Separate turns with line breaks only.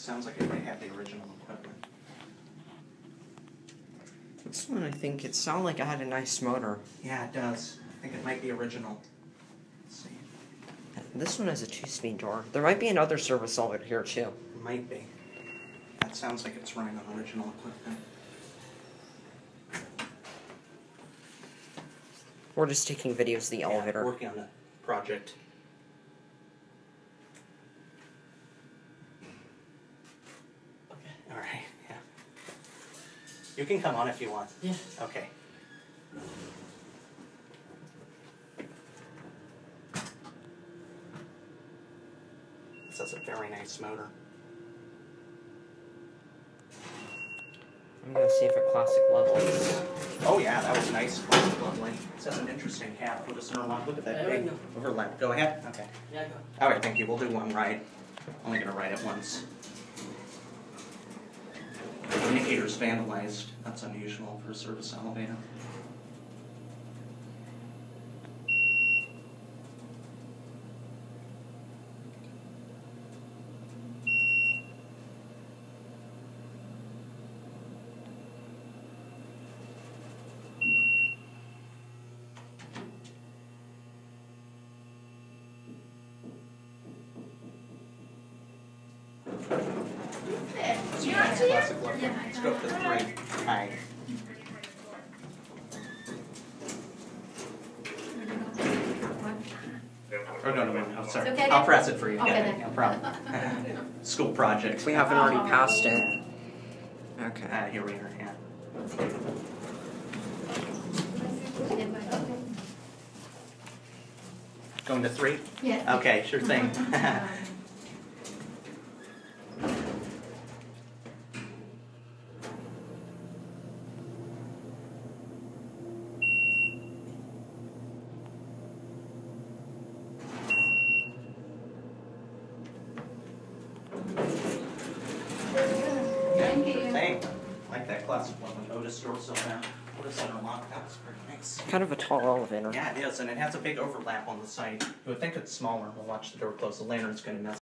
Sounds like it may have the original equipment.
This one, I think it sounded like it had a nice motor.
Yeah, it does. I think it might be original. Let's see.
This one has a two-speed door. There might be another service over here too.
It might be. That sounds like it's running on original equipment.
We're just taking videos of the
Yeah,
elevator.
working on the project. All right, yeah. You can come on if you want.
Yeah.
Okay. This has a very nice motor.
I'm gonna see if a classic level.
Oh yeah, that was nice, quite lovely. This has an interesting cap with a center lock. Look at that
There
big
go.
overlap. Go ahead. Okay.
Yeah, go.
All right, thank you. We'll do one ride. Only gonna ride it once. The indicator's vandalized. That's unusual for a service elevator.
You're not here?
Classic level. Let's go for the three. Hi. Oh, no, no, no, no, sorry.
It's okay
I'll
then?
press it for you.
Okay
Yeah,
then.
No problem. School project.
We haven't already passed it. Okay.
Ah, here we are, yeah. Going to three?
Yeah.
Okay, sure thing.
Thank
Sure
you.
thing. Like that classic one with Otis. Otis center lock, that was pretty nice.
Kind of a tall elevator.
Yeah, it is, and it has a big overlap on the side. You would think it's smaller, but watch the door close. The lantern's gonna mess